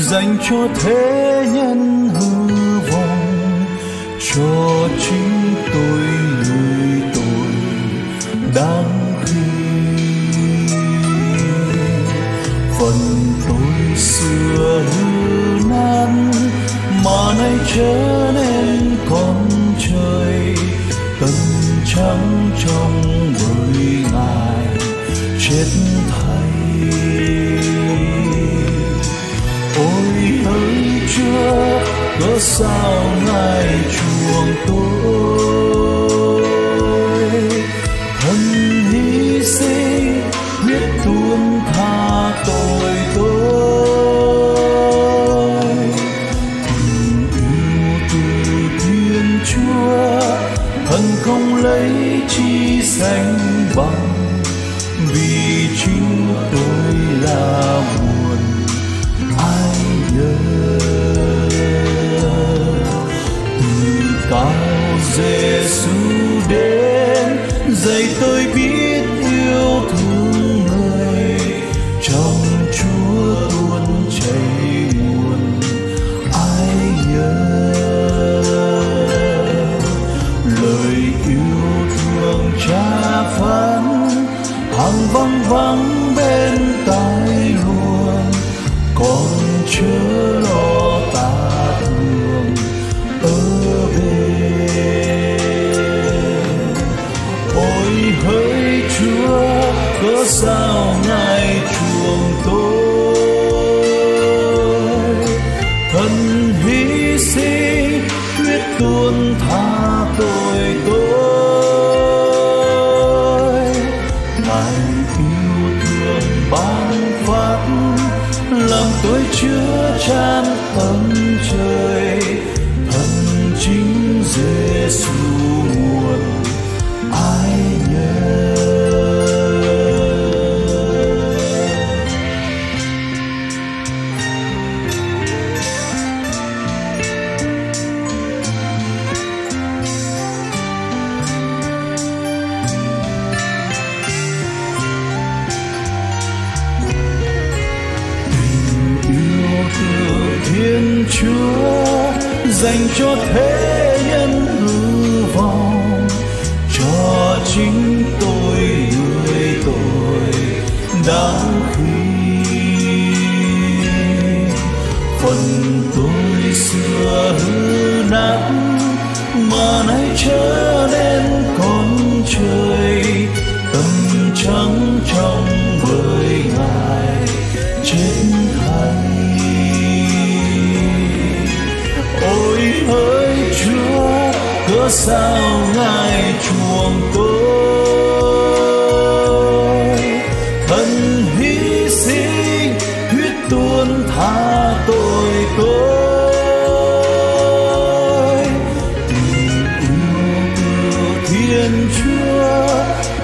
dành cho thế nhân hư vọng, cho chính tôi người tội đáng khi. Phần tôi xưa hư nan, mà nay trở nên con trời tâm trắng trong bởi ngài chết thay chúa cớ sao ngài chuông tôi thân hy sinh biết tuôn tha tội tôi tình yêu từ thiên chúa thần không lấy chi sánh bằng vì chính tôi là một tuôn tha tội tôi dành cho thế sao ngài chuồng tôi? Thân hy sinh, huyết tuôn tha tội tôi. Tình yêu từ thiên chúa,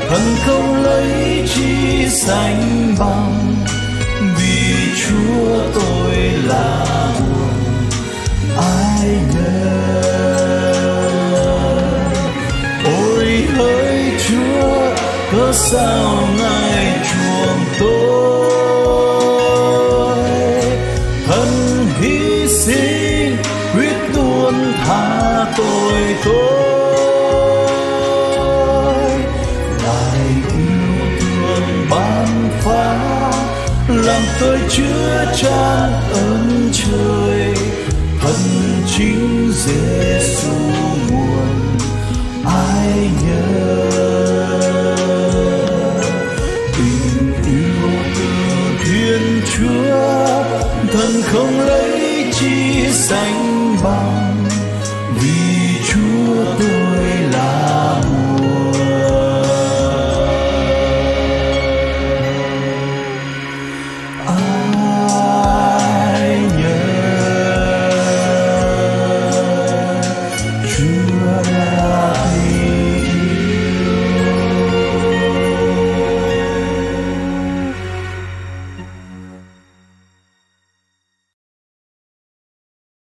thần không lấy chi sánh bằng. Vì chúa tôi là cớ sao ngài chuồng tôi? Thân hy sinh, quyết tuôn tha tội tôi. Ngài yêu thương ban phá, làm tôi chứa chan ơn trời. Thân chính Giêsu nguồn ai nhớ danh bằng